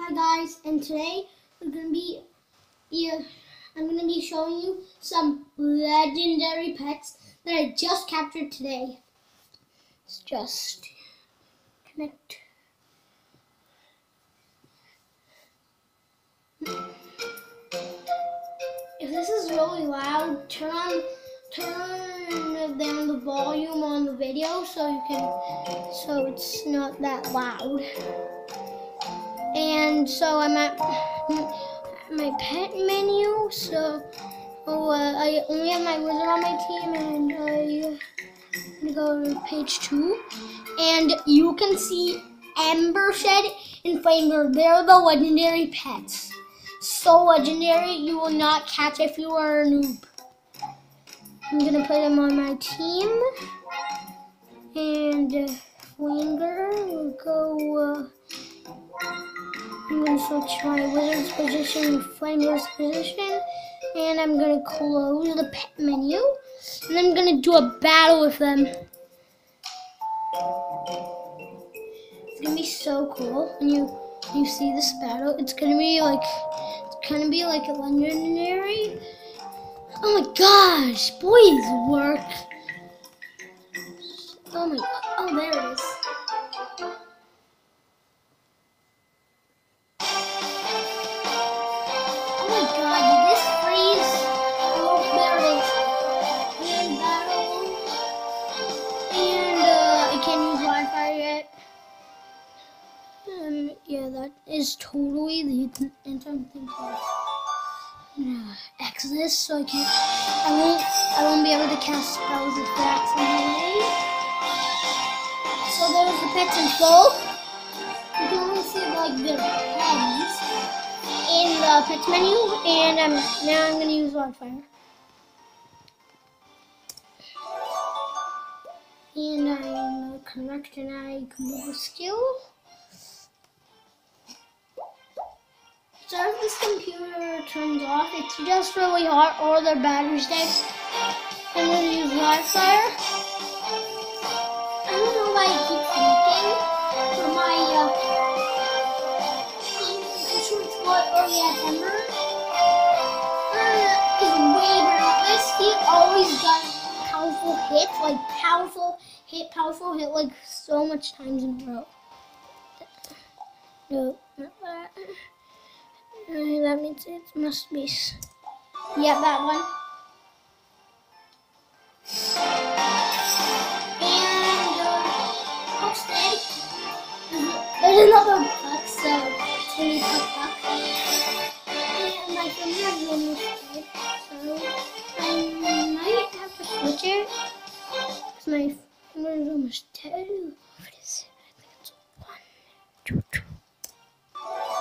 Hi guys, and today we're gonna be, yeah, I'm gonna be showing you some legendary pets that I just captured today. Let's just connect. If this is really loud, turn on, turn down the volume on the video so you can, so it's not that loud and so I'm at my pet menu. So oh, uh, I only have my wizard on my team, and I go to page two, and you can see Embershed and Flamer. They're the legendary pets. So legendary, you will not catch if you are a noob. I'm gonna put them on my team, and uh, Flanger will go. Uh, going to switch my wizard's position flamer's position. And I'm going to close the pet menu. And I'm going to do a battle with them. It's going to be so cool when you you see this battle. It's going to be like, it's going to be like a legendary. Oh my gosh, boys work. Oh my, oh there it is. Is totally the entire thing. Uh, Exodus, so I can't. I won't. I won't be able to cast spells if that's in the way. So there's the pets and full. You can only see like their heads in the pets menu, and I'm now I'm gonna use wildfire. And I'm gonna connect an eye combo skill. Turns off, it's just really hot or the battery's dead. I'm gonna use Wi-Fi. I don't know why I keep thinking for my uh it's what oh yeah, Timber. Uh, is way this. He always got powerful hits, like powerful hit, powerful hit like so much times in a row. No, not that. Uh, that means it must be. Yeah, that one. And uh, Puck's dead. There's another Puck, so gonna be Puck Puck. And my finger is almost dead, so I might have to switch it. Because my finger is almost dead. What is it? I think it's one, two, two.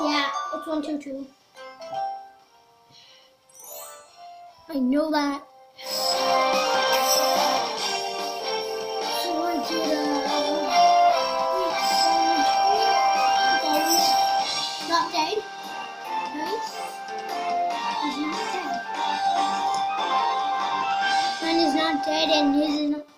Yeah, it's one, two, two. I know that. Not dead. Not dead. Is not dead and his is not.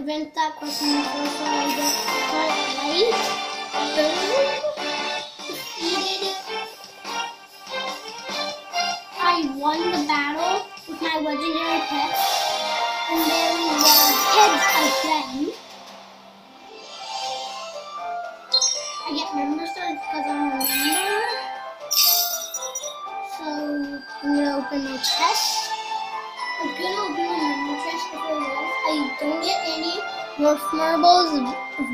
I went I won the battle with my legendary pet. And there we the heads again. I get member stars because I'm a member. So I'm gonna open my chest. I'm gonna open my chest before I don't get any Morph marbles,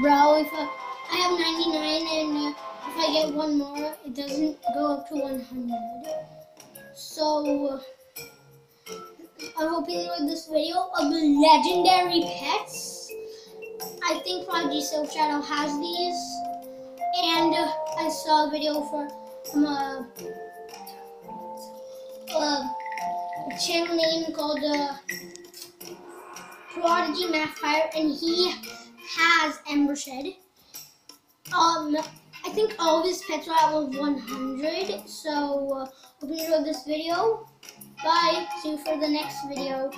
bro. If I, I have 99 and uh, if I get one more, it doesn't go up to 100. So, I hope you enjoyed this video of the legendary pets. I think Prodigy Silk Shadow has these. And uh, I saw a video for um, uh, uh, a channel name called uh, Prodigy Mathfire, and he has Embershed. Um, I think all of his pets are at level 100, so uh, hope you enjoyed this video. Bye. see you for the next video.